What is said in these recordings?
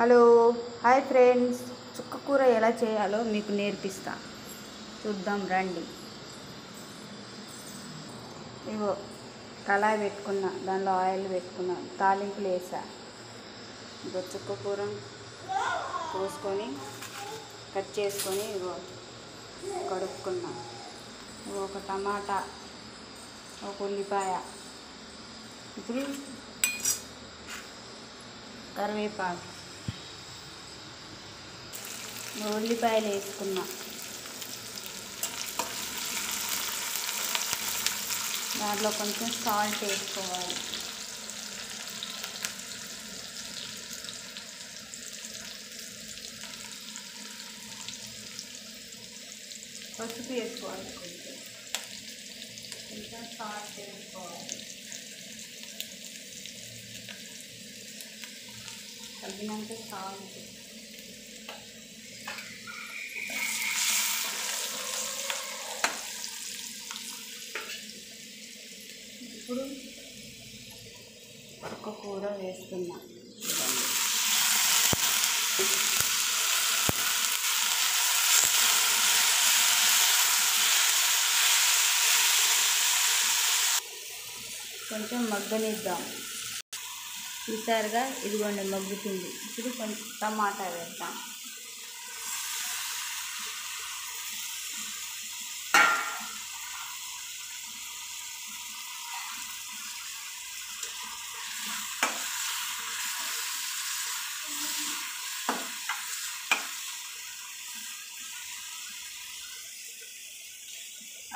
Hello hi friends. చుక్క కూర ఎలా చేయాలో మీకు నేర్పిస్తా. చూద్దాం రండి. ఇగో కళాయి పెట్టుకున్నా దానిలో ఆయిల్ పెట్టుకున్నా తాలింపులు వేసా. ఇగో చుక్క కూర పోసుకొని కట్ చేసుకొని ఇగో కడుక్కున్నా. ఒక టమాటా ఒక ఉల్లిపాయ ఇప్పుడు కరివేపాకు. ఉల్లిపాయలు వేసుకున్నా. దాంట్లో కొంచెం సాల్ట్ వేసుకోవాలి. పసుపు వేసుకోవాలి కొంచెం. కొంచెం సాల్ట్ వేసుకోవాలి. తగినంత సాల్ట్ ఇప్పుడు ఒక కూర వేస్తున్నా. కొంచెం మగ్గనిద్దాం. ఈసారిగా ఇదిగోండి మగ్గుతుంది. ఇప్పుడు కొంచెం టమాటా వేద్దాం.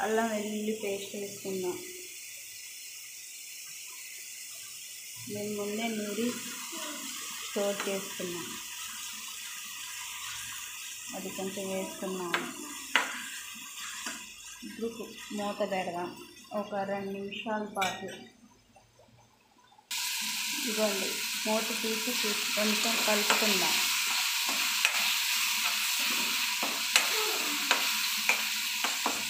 అల్లం వెల్లుల్లి పేస్ట్ వేసుకుందాం. నేను ముందే నూరి స్టోర్ చేసుకున్నాం అది కొంచెం వేసుకున్నాను. ఇప్పుడు మూత పెడదాం. ఒక రెండు నిమిషాల పాటు ఇదిగోండి మూత తీసి కొంచెం కలుపుకుందాం.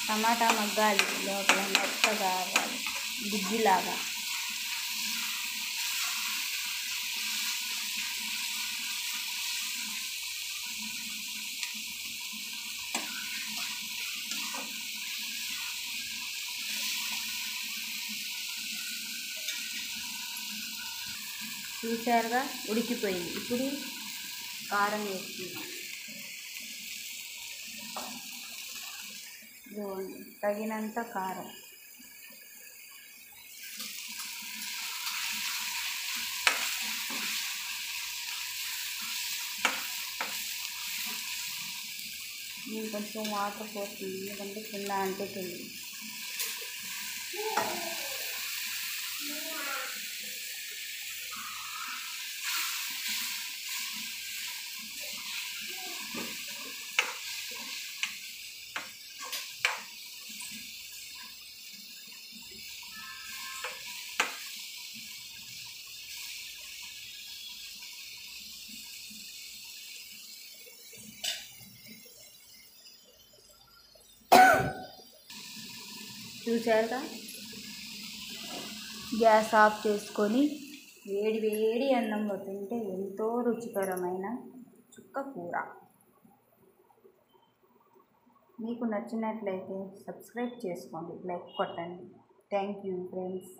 టమాటా మగ్గాలి లోపల మెత్తగా అవ్వాలి గుజ్జులాగా. చూసారుగా ఉడికిపోయింది. ఇప్పుడు కారం వేస్తుంది తగినంత కారం. నేను కొంచెం వాటర్ పోతుంది ఎందుకంటే కింద అంటుతుంది చూసారుగా గ్యాస్ ఆఫ్ చేసుకొని వేడి వేడి అన్నంలో తింటే ఎంతో రుచికరమైన చుక్క కూర. మీకు నచ్చినట్లయితే సబ్స్క్రైబ్ చేసుకోండి లైక్ కొట్టండి. Thank you friends.